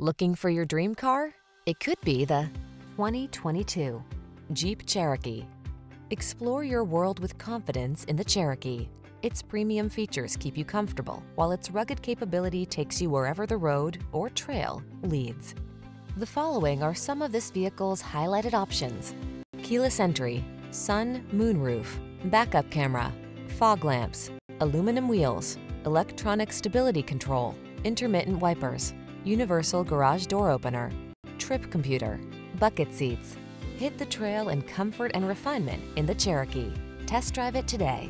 Looking for your dream car? It could be the 2022 Jeep Cherokee. Explore your world with confidence in the Cherokee. Its premium features keep you comfortable, while its rugged capability takes you wherever the road or trail leads. The following are some of this vehicle's highlighted options. Keyless entry, sun, moonroof, backup camera, fog lamps, aluminum wheels, electronic stability control, intermittent wipers, universal garage door opener, trip computer, bucket seats. Hit the trail in comfort and refinement in the Cherokee. Test drive it today.